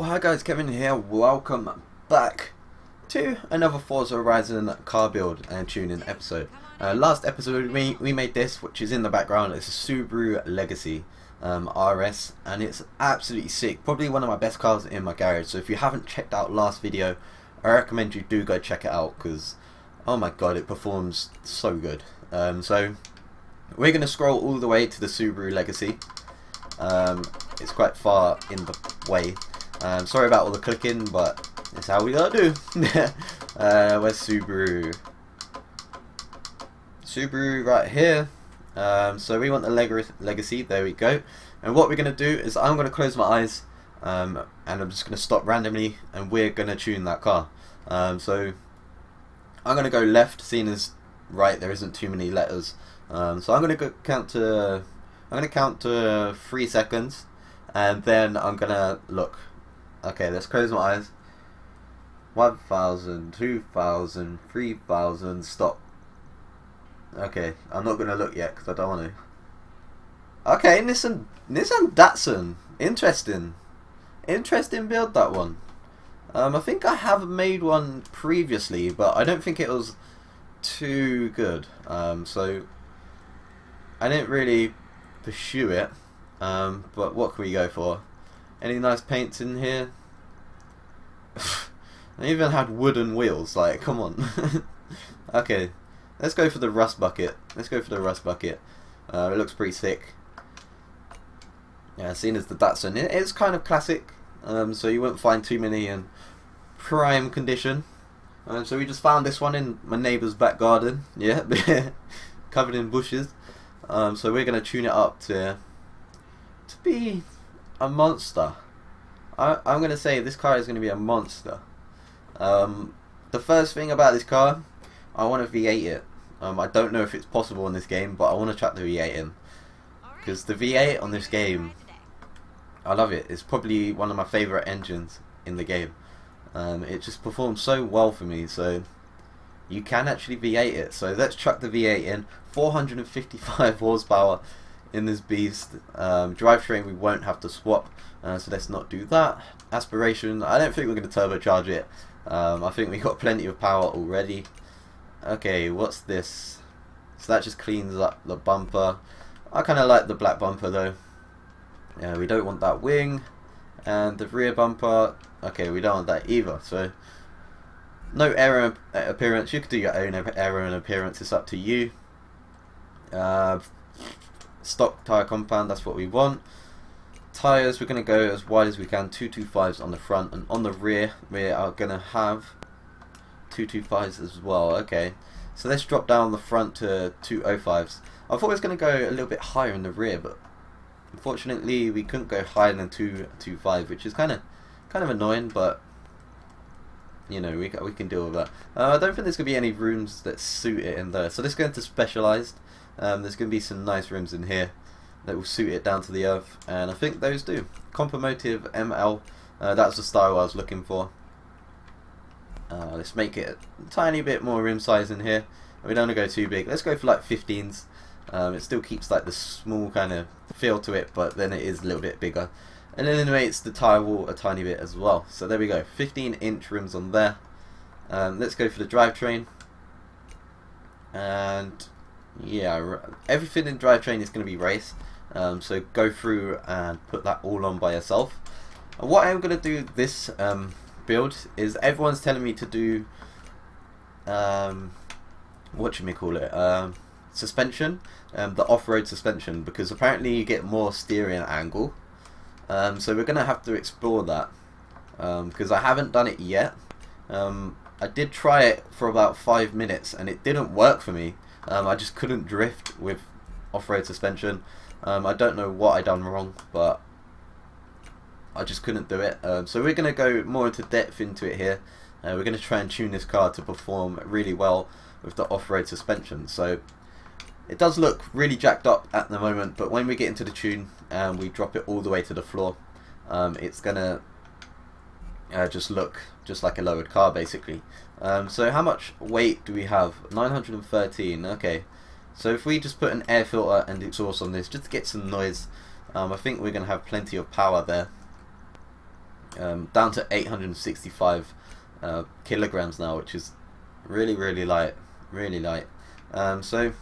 Yo, hi guys, Kevin here. Welcome back to another Forza Horizon car build and tuning episode. Uh, last episode we, we made this, which is in the background. It's a Subaru Legacy um, RS, and it's absolutely sick. Probably one of my best cars in my garage. So if you haven't checked out last video, I recommend you do go check it out because, oh my god, it performs so good. Um, so we're going to scroll all the way to the Subaru Legacy. Um, it's quite far in the way. Um, sorry about all the clicking, but it's how we gotta do. uh, where's Subaru? Subaru right here. Um, so we want the leg legacy. There we go. And what we're gonna do is I'm gonna close my eyes, um, and I'm just gonna stop randomly, and we're gonna tune that car. Um, so I'm gonna go left, seeing as right there isn't too many letters. Um, so I'm gonna go count to I'm to count to three seconds and then I'm to look. Okay, let's close my eyes. 1,000, 2,000, 3,000, stop. Okay, I'm not going to look yet because I don't want to. Okay, Nissan, Nissan Datsun. Interesting. Interesting build, that one. Um, I think I have made one previously, but I don't think it was too good. Um, so I didn't really pursue it. Um, but what can we go for? Any nice paints in here? I even had wooden wheels, like, come on. okay, let's go for the rust bucket. Let's go for the rust bucket. Uh, it looks pretty sick. Yeah, seen as the Datsun. It is kind of classic, um, so you won't find too many in prime condition. Um, so we just found this one in my neighbour's back garden. Yeah, covered in bushes. Um, so we're going to tune it up to to be a monster. I, I'm going to say this car is going to be a monster. Um, the first thing about this car, I want to V8 it. Um, I don't know if it's possible in this game, but I want to chuck the V8 in. Because the V8 on this game, I love it. It's probably one of my favourite engines in the game. Um, it just performs so well for me, so you can actually V8 it. So let's chuck the V8 in. 455 horsepower in this beast. Um, drivetrain we won't have to swap, uh, so let's not do that. Aspiration, I don't think we're going to turbocharge it. Um, I think we've got plenty of power already. Okay, what's this? So that just cleans up the bumper. I kind of like the black bumper though. Yeah, we don't want that wing. And the rear bumper, okay, we don't want that either. So no aero appearance. You could do your own aero and appearance. It's up to you. Uh, stock tyre compound. That's what we want. Tyres, we're going to go as wide as we can. 225s on the front and on the rear we are going to have 225s as well. Okay, so let's drop down the front to 205s. I thought it was going to go a little bit higher in the rear, but unfortunately we couldn't go higher than 225, which is kind of kind of annoying, but you know, we, we can deal with that. Uh, I don't think there's going to be any rooms that suit it in there. So let's go into specialised. Um, there's going to be some nice rims in here that will suit it down to the earth. And I think those do. Compomotive ML. Uh, that's the style I was looking for. Uh, let's make it a tiny bit more rim size in here. We don't want to go too big. Let's go for like 15s. Um, it still keeps like the small kind of feel to it, but then it is a little bit bigger and it eliminates the tire wall a tiny bit as well. So there we go, 15 inch rims on there. Um, let's go for the drivetrain. And yeah, everything in drivetrain is going to be race. Um, so go through and put that all on by yourself. And what I'm going to do this um, build is everyone's telling me to do um, what should we call it? Um, suspension, um, the off-road suspension, because apparently you get more steering angle um, so we're going to have to explore that because um, I haven't done it yet. Um, I did try it for about five minutes and it didn't work for me. Um, I just couldn't drift with off-road suspension. Um, I don't know what I done wrong, but I just couldn't do it. Um, so we're going to go more into depth into it here. Uh, we're going to try and tune this car to perform really well with the off-road suspension. So it does look really jacked up at the moment, but when we get into the tune and we drop it all the way to the floor, um, it's gonna uh, just look just like a lowered car basically. Um, so how much weight do we have? 913, okay. So if we just put an air filter and exhaust on this just to get some noise, um, I think we're going to have plenty of power there. um, down to 865 uh, kilograms now, which is really, really light. Really light. Um, so,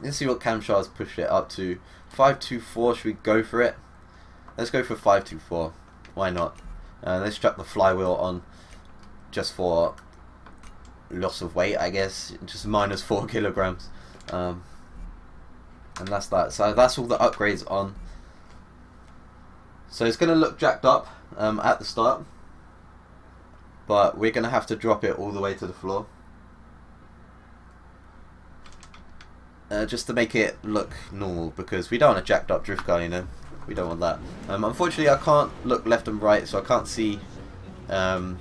let's see what camshaft's pushed it up to. 524, should we go for it? Let's go for 524. Why not? Uh, let's chuck the flywheel on just for loss of weight, I guess. Just minus 4 kilograms. Um, and that's that. So that's all the upgrades on. So it's going to look jacked up um, at the start. But we're going to have to drop it all the way to the floor. Uh, just to make it look normal because we don't want a jacked up drift car, you know. We don't want that. Um, unfortunately, I can't look left and right, so I can't see um,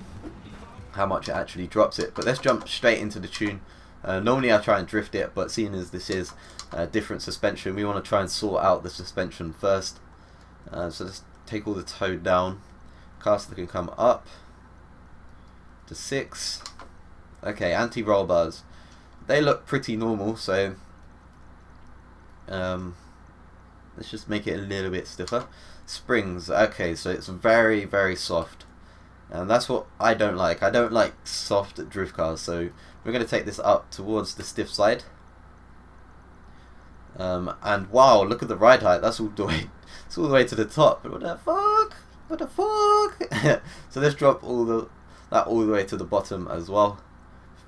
how much it actually drops it. But let's jump straight into the tune. Uh, normally I try and drift it, but seeing as this is a different suspension, we want to try and sort out the suspension first. Uh, so let's take all the toe down. Caster can come up to 6. Okay, anti-roll bars. They look pretty normal, so um, let's just make it a little bit stiffer. Springs, okay, so it's very, very soft. And that's what I don't like. I don't like soft drift cars, so we're going to take this up towards the stiff side. Um, and wow, look at the ride height. That's all the way, it's all the way to the top. What the fuck? What the fuck? so let's drop all the that all the way to the bottom as well.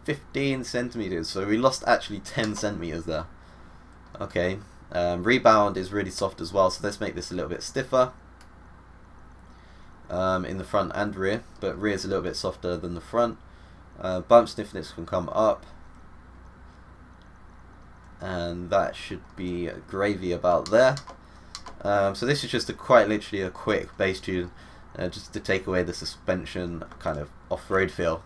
15 centimeters. So we lost actually 10 centimeters there. Okay. Um, rebound is really soft as well. So let's make this a little bit stiffer. Um, in the front and rear, but rear is a little bit softer than the front. Uh, bump stiffness can come up and that should be gravy about there. Um, so this is just a quite literally a quick base tune uh, just to take away the suspension kind of off-road feel.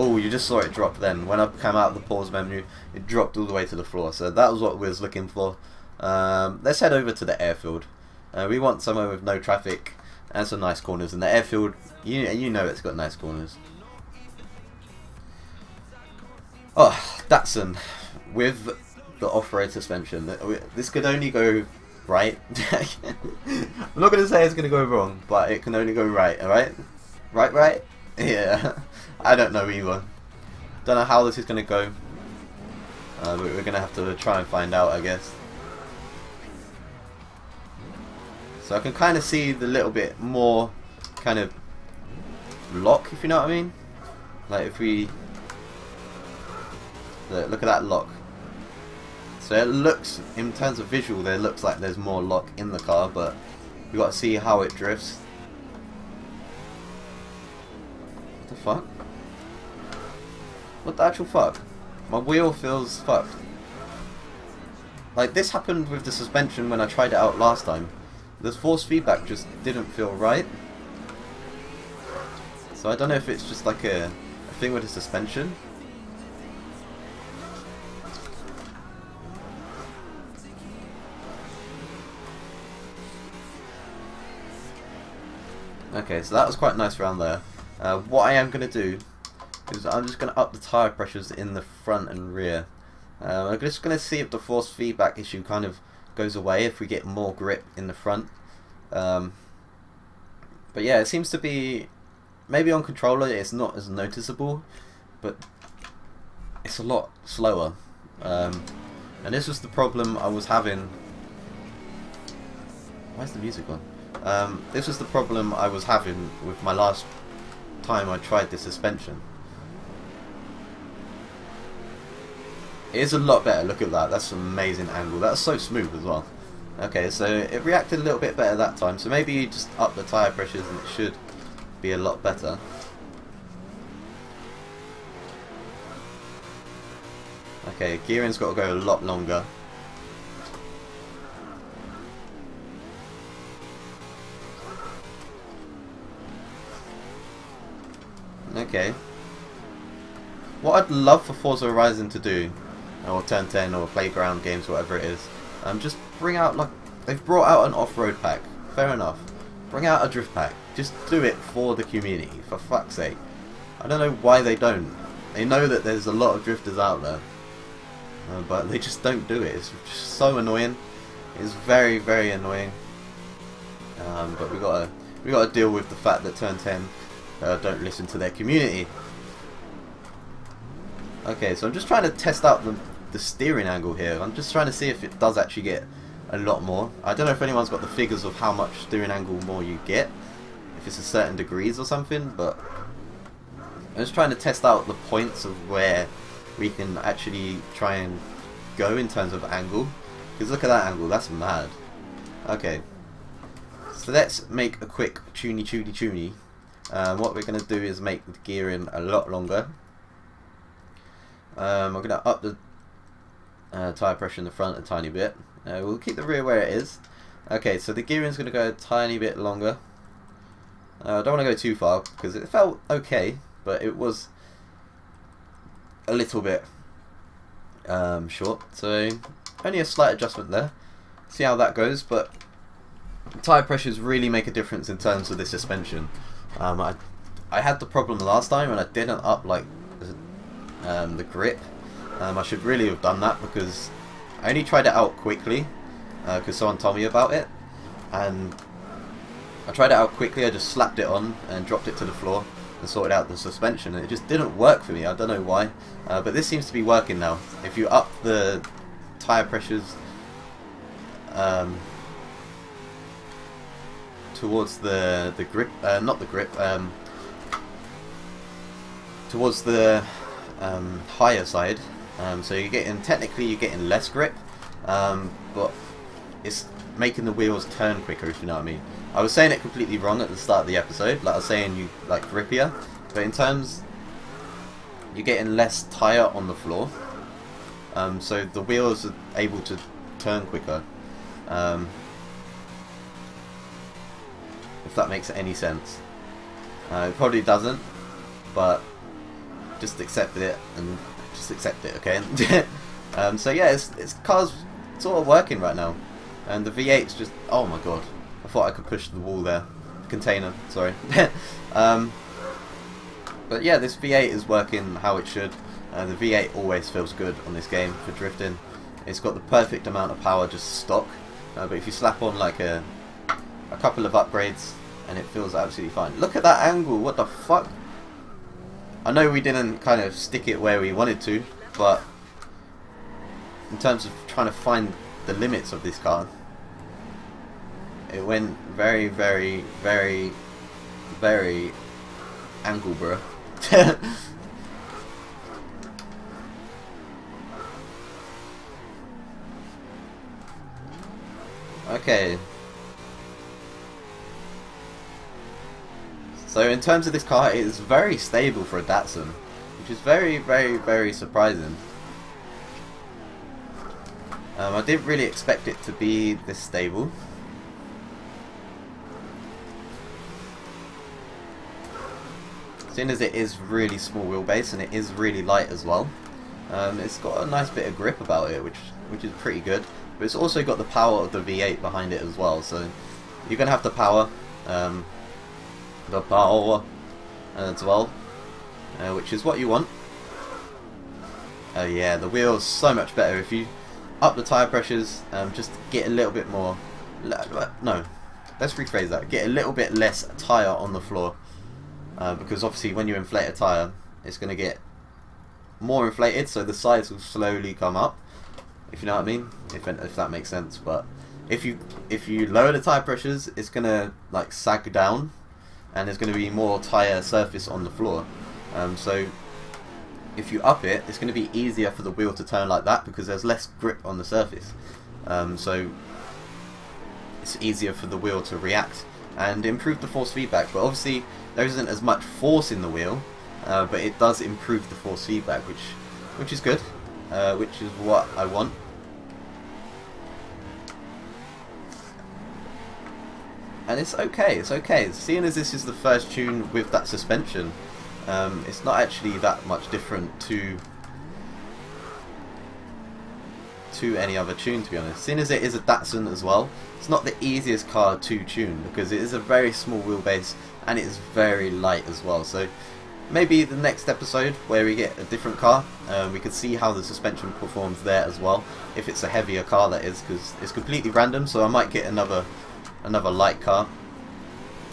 Oh, you just saw it drop then. When I came out of the pause menu, it dropped all the way to the floor. So that was what we was looking for. Um, let's head over to the airfield. Uh, we want somewhere with no traffic and some nice corners. And the airfield, you, you know it's got nice corners. Oh, Datsun with the off-road suspension. This could only go right. I'm not going to say it's going to go wrong, but it can only go right, alright? Right, right? Yeah. I don't know either. Don't know how this is going to go. Uh, but we're going to have to try and find out, I guess. So I can kind of see the little bit more kind of lock, if you know what I mean. Like if we Look, look at that lock. So it looks, in terms of visual, there looks like there's more lock in the car, but we got to see how it drifts. What the fuck? What the actual fuck? My wheel feels fucked. Like, this happened with the suspension when I tried it out last time. The force feedback just didn't feel right. So I don't know if it's just like a, a thing with the suspension. Okay, so that was quite nice around there. Uh, what I am going to do is I'm just going to up the tyre pressures in the front and rear. Uh, I'm just going to see if the force feedback issue kind of goes away if we get more grip in the front. Um, but yeah, it seems to be, maybe on controller it's not as noticeable, but it's a lot slower. Um, and this was the problem I was having. Where's the music on? Um, this was the problem I was having with my last time I tried the suspension. It is a lot better, look at that, that's an amazing angle, that's so smooth as well. Okay, so it reacted a little bit better that time, so maybe you just up the tyre pressures and it should be a lot better. Okay, gearing's got to go a lot longer. Okay. What I'd love for Forza Horizon to do, or Turn 10 or Playground games, whatever it is, um, just bring out, like, they've brought out an off-road pack. Fair enough. Bring out a drift pack. Just do it for the community, for fuck's sake. I don't know why they don't. They know that there's a lot of drifters out there. Uh, but they just don't do it. It's just so annoying. It's very, very annoying. Um, but we gotta we gotta deal with the fact that Turn 10 uh, don't listen to their community. Okay, so I'm just trying to test out the the steering angle here. I'm just trying to see if it does actually get a lot more. I don't know if anyone's got the figures of how much steering angle more you get, if it's a certain degrees or something, but I'm just trying to test out the points of where we can actually try and go in terms of angle. Because look at that angle, that's mad. Okay, so let's make a quick tuny tuny tuny. Um, what we're going to do is make the gearing a lot longer. Um, I'm going to up the uh, tyre pressure in the front a tiny bit. Uh, we'll keep the rear where it is. Okay, so the gearing's going to go a tiny bit longer. Uh, I don't want to go too far because it felt okay, but it was a little bit um, short. So only a slight adjustment there. See how that goes, but tyre pressures really make a difference in terms of the suspension. Um, I, I had the problem last time and I didn't up like um, the grip. Um, I should really have done that because I only tried it out quickly because uh, someone told me about it and I tried it out quickly, I just slapped it on and dropped it to the floor and sorted out the suspension it just didn't work for me, I don't know why uh, but this seems to be working now. If you up the tyre pressures um, towards the the grip, uh, not the grip, um, towards the um, higher side. Um, so you're getting technically you're getting less grip, um, but it's making the wheels turn quicker. If you know what I mean. I was saying it completely wrong at the start of the episode. Like I was saying, you like grippier, but in terms you're getting less tire on the floor. Um, so the wheels are able to turn quicker. Um, if that makes any sense. Uh, it probably doesn't, but just accept it and just accept it, okay? um, so yeah, it's, it's car's sort of working right now. And the V8's just, oh my god. I thought I could push the wall there. Container, sorry. um, but yeah, this V8 is working how it should. Uh, the V8 always feels good on this game for drifting. It's got the perfect amount of power just stock. Uh, but if you slap on like a, a couple of upgrades, and it feels absolutely fine. Look at that angle, what the fuck? I know we didn't kind of stick it where we wanted to, but in terms of trying to find the limits of this car, it went very, very, very, very angle, bro. okay, So in terms of this car, it is very stable for a Datsun, which is very, very, very surprising. Um, I didn't really expect it to be this stable. Seeing as it is really small wheelbase and it is really light as well, um, it's got a nice bit of grip about it, which which is pretty good. But it's also got the power of the V8 behind it as well, so you're going to have the power. Um, the power as well, uh, which is what you want. Oh uh, yeah, the wheel's so much better. If you up the tyre pressures, um, just get a little bit more, no, let's rephrase that, get a little bit less tyre on the floor, uh, because obviously when you inflate a tyre, it's going to get more inflated, so the sides will slowly come up, if you know what I mean, if, if that makes sense, but if you if you lower the tyre pressures, it's going to like sag down, and there's going to be more tyre surface on the floor. Um, so if you up it, it's going to be easier for the wheel to turn like that because there's less grip on the surface. Um, so it's easier for the wheel to react and improve the force feedback. But obviously there isn't as much force in the wheel, uh, but it does improve the force feedback, which which is good, uh, which is what I want. And it's okay, it's okay. Seeing as this is the first tune with that suspension, um, it's not actually that much different to to any other tune to be honest. Seeing as it is a Datsun as well, it's not the easiest car to tune because it is a very small wheelbase and it is very light as well. So maybe the next episode where we get a different car, uh, we could see how the suspension performs there as well. If it's a heavier car that is, because it's completely random. So I might get another another light car.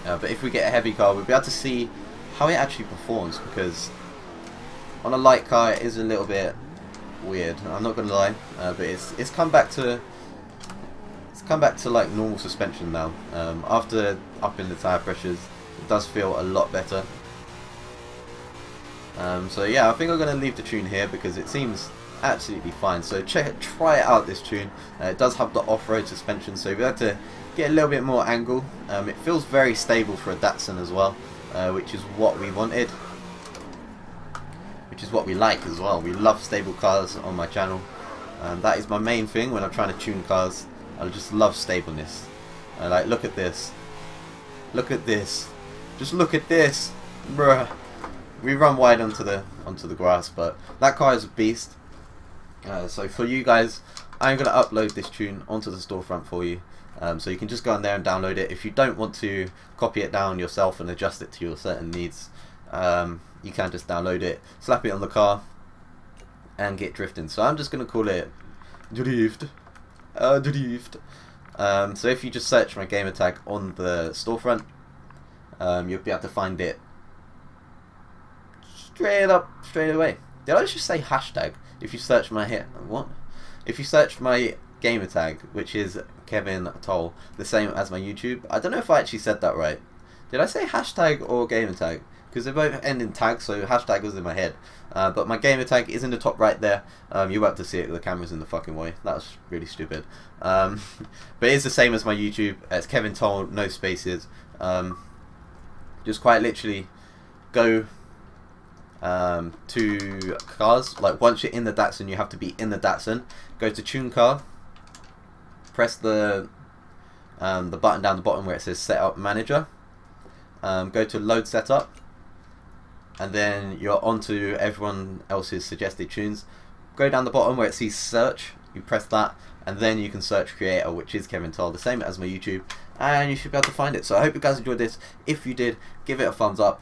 Uh, but if we get a heavy car, we'll be able to see how it actually performs because on a light car it is a little bit weird. I'm not gonna lie, uh, but it's it's come back to it's come back to like normal suspension now. Um, after upping the tire pressures, it does feel a lot better. Um, so yeah, I think I'm gonna leave the tune here because it seems absolutely fine. So check, try it out this tune. Uh, it does have the off-road suspension, so we have to get a little bit more angle. Um, it feels very stable for a Datsun as well, uh, which is what we wanted. Which is what we like as well. We love stable cars on my channel. And that is my main thing when I'm trying to tune cars. I just love stableness. I like, look at this. Look at this. Just look at this. Bruh. We run wide onto the onto the grass, but that car is a beast. Uh, so for you guys, I'm going to upload this tune onto the storefront for you. Um, so you can just go in there and download it. If you don't want to copy it down yourself and adjust it to your certain needs, um, you can just download it, slap it on the car, and get drifting. So I'm just going to call it Drift. Uh, drift. Um, so if you just search my gamer tag on the storefront, um, you'll be able to find it straight up, straight away. Did I just say hashtag? If you search my hit, what? If you search my gamer tag, which is Kevin Toll, the same as my YouTube. I don't know if I actually said that right. Did I say hashtag or gamer tag? Because they both end in tag, so hashtag was in my head. Uh, but my gamer tag is in the top right there. Um, you won't have to see it, the camera's in the fucking way. That was really stupid. Um, but it's the same as my YouTube. It's Kevin Toll, no spaces. Um, just quite literally go um, to cars. Like once you're in the Datsun, you have to be in the Datsun. Go to tune car. Press the um, the button down the bottom where it says setup manager. Um, go to load setup, and then you're onto everyone else's suggested tunes. Go down the bottom where it says search. You press that, and then you can search creator, which is Kevin Toll, the same as my YouTube, and you should be able to find it. So I hope you guys enjoyed this. If you did, give it a thumbs up